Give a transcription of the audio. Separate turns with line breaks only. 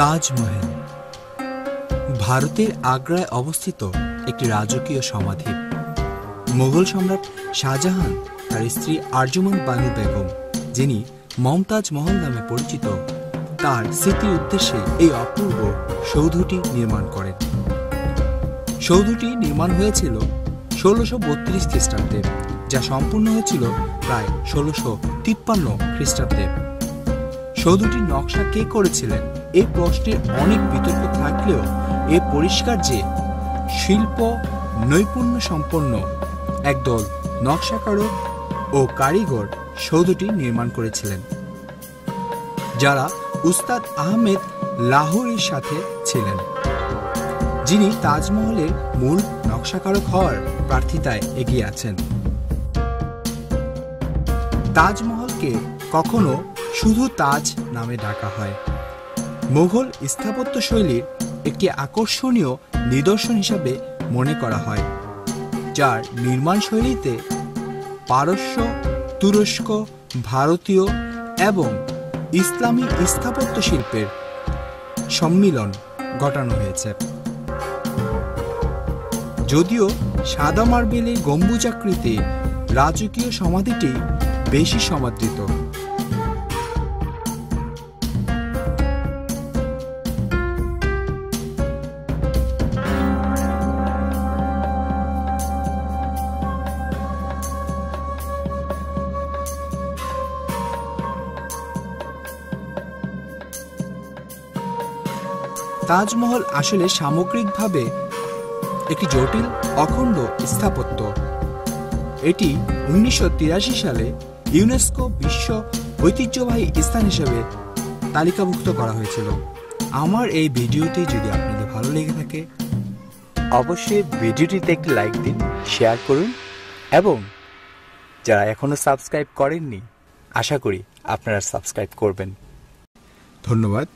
তাজমহল। ভারতের আগ্রায় অবস্থিত একটি রাজকীয় সমাধি। মুঘল সম্রাট শাহজাহান তার স্ত্রী আরজুমান বানু বেগম, যিনি মমতাজ মহল নামে পরিচিত, তার স্মৃতির উদ্দেশ্যে এই অপূর্ব সৌধটি নির্মাণ করেন। সৌধটি নির্মাণ হয়েছিল ষোলোশো বত্রিশ খ্রিস্টাব্দে, যা সম্পূর্ণ হয়েছিল প্রায় ষোলোশো তিপ্পান্ন খ্রিস্টাব্দে। সৌধটির নকশা কে করেছিলেন? এই প্রশ্নের অনেক বিতর্ক থাকলেও এ পরিষ্কার যে শিল্প নৈপুণ্য সম্পন্ন একদল নকশাকারক ও কারিগর সৌধটি নির্মাণ করেছিলেন, যারা উস্তাদ আহমেদ লাহোরের সাথে ছিলেন। যিনি তাজমহলের মূল নকশাকারক হওয়ার প্রার্থিতায় এগিয়ে আছেন। তাজমহলকে কখনো শুধু তাজ নামে ডাকা হয়। মুঘল স্থাপত্য শৈলীর একটি আকর্ষণীয় নিদর্শন হিসাবে মনে করা হয়, যার নির্মাণ শৈলীতে পারস্য, তুরস্ক, ভারতীয় এবং ইসলামী স্থাপত্য শিল্পের সম্মিলন ঘটানো হয়েছে। যদিও সাদা মার্বেলের গম্বুজাকৃতি রাজকীয় সমাধিটি বেশি সমাদৃত। তাজমহল আসলে সামগ্রিকভাবে একটি জটিল, অখণ্ড স্থাপত্য। এটি উনিশশো তিরাশি সালে ইউনেস্কো বিশ্ব ঐতিহ্যবাহী স্থান হিসেবে তালিকাভুক্ত করা হয়েছিল। আমার এই ভিডিওটি যদি আপনাদের ভালো লেগে থাকে,
অবশ্যই ভিডিওটিতে একটি লাইক দিন, শেয়ার করুন এবং যারা এখনও সাবস্ক্রাইব করেননি, আশা করি আপনারা সাবস্ক্রাইব করবেন।
ধন্যবাদ।